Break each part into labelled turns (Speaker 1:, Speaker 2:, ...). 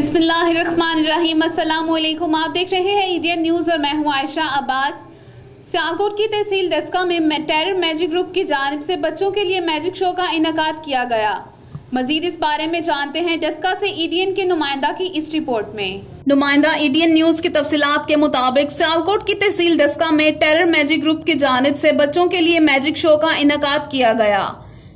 Speaker 1: بسم اللہ الرحمن الرحیم، السلام علیکم۔ آپ دیکھ رہے ہیں ایڈین نیوز اور میں ہوں عائشہ عباس۔ سیالکوٹ کی تحصیل ڈسکا میں ٹیرر میجک گروپ کی جانب سے بچوں کے لیے میجک شو کا انعقاد کیا گیا۔ مزید اس بارے میں جانتے ہیں ڈسکا سے ایڈین کے نمائندہ کی اس رپورٹ میں۔ نمائندہ ایڈین نیوز کی تفصیلات کے مطابق سیالکوٹ کی تحصیل ڈسکا میں ٹیرر میجک گروپ کی جانب سے بچوں کے لیے میجک شو کا انعقاد کیا گیا۔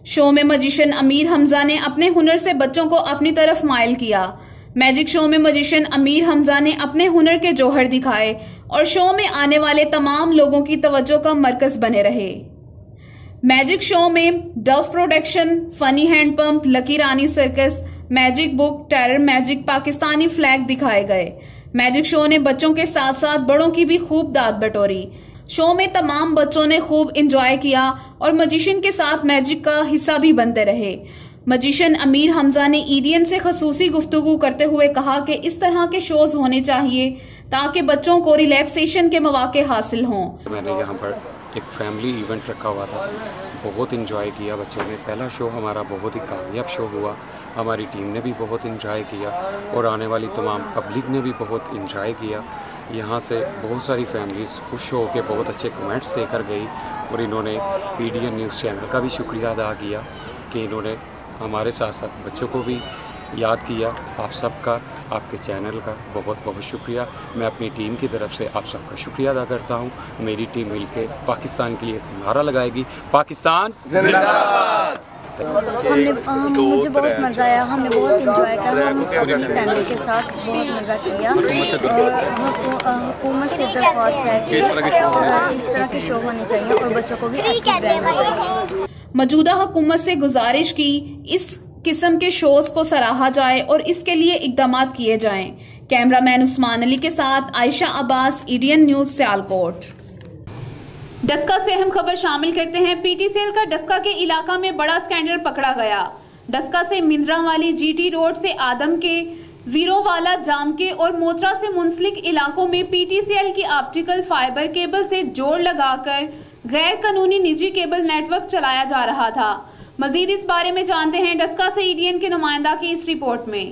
Speaker 1: شو میں مجیشن امیر حمزہ نے اپنے ہنر سے بچوں کو اپنی طرف مائل کیا۔ میجک شو میں مجیشن امیر حمزہ نے اپنے ہنر کے جوہر دکھائے اور شو میں آنے والے تمام لوگوں کی توجہ کا مرکز بنے رہے۔ میجک شو میں ڈف production, funny hand pump, lucky Rani circus, magic book, terror magic Pakistani flag دکھائے گئے۔ میجک شو نے بچوں کے ساتھ ساتھ بڑوں کی بھی خوب داد بٹوری۔ شو میں تمام بچوں نے خوب انجوائے کیا اور مجیشن کے ساتھ میجک کا حصہ بھی بنتے رہے۔ مجیشن امیر حمزہ نے ایڈین سے خصوصی گفتگو کرتے ہوئے کہا کہ اس طرح کے شوز ہونے چاہیے تاکہ بچوں کو ریلیکسیشن کے مواقع حاصل ہوں۔
Speaker 2: میں نے یہاں پر ایک فیملی ایونٹ رکھا ہوا تھا۔ بہت انجوائے کیا بچوں نے۔ پہلا شو ہمارا بہت ہی کامیاب شو ہوا۔ ہماری ٹیم نے بھی بہت انجوائے کیا اور آنے والی تمام پبلک نے بھی بہت انجوائے کیا۔ یہاں سے بہت ساری فیملیز خوش ہو کے بہت اچھے کمنٹس دے کر گئی اور انہوں نے P D N news channel کا بھی شکریہ ادا کیا کہ انہوں نے ہمارے ساتھ ساتھ بچوں کو بھی یاد کیا، آپ سب کا، آپ کے چینل کا بہت بہت شکریہ۔ میں اپنی ٹیم کی طرف سے آپ سب کا شکریہ ادا کرتا ہوں۔ میری ٹیم مل کے پاکستان کے لیے نعرہ لگائے گی۔ پاکستان زندہ باد
Speaker 3: ہم نے مجھے بہت مزہ آیا۔ ہم نے بہت انجوائے کیا۔ ہم اپنی فیملی کے ساتھ بہت مزہ کیا۔ حکومت سے درخواست ہے کہ اس طرح کے شو ہونے چاہیے اور بچوں کو بھی ایکٹیو رہنا چاہیے۔
Speaker 1: موجودہ حکومت سے گزارش کی اس قسم کے شوز کو سراہا جائے اور اس کے لیے اقدامات کیے جائیں۔ کیمرہ مین عثمان علی کے ساتھ عائشہ عباس ایڈین نیوز، سیالکوٹ۔ ڈسکا سے اہم خبر شامل کرتے ہیں۔ پی ٹی سیل کا ڈسکا کے علاقہ میں بڑا سکینڈل پکڑا گیا۔ ڈسکا سے مندرہ والی جی ٹی روڈ سے آدم کے ویرو والا جام کے اور موترا سے منسلک علاقوں میں پی ٹی سی ایل کی آپٹیکل فائبر کیبل سے جوڑ لگا کر غیر قانونی نجی کیبل نیٹ ورک چلایا جا رہا تھا۔ مزید اس بارے میں جانتے ہیں ڈسکا سے ایڈین کے نمائندہ کی اس رپورٹ میں۔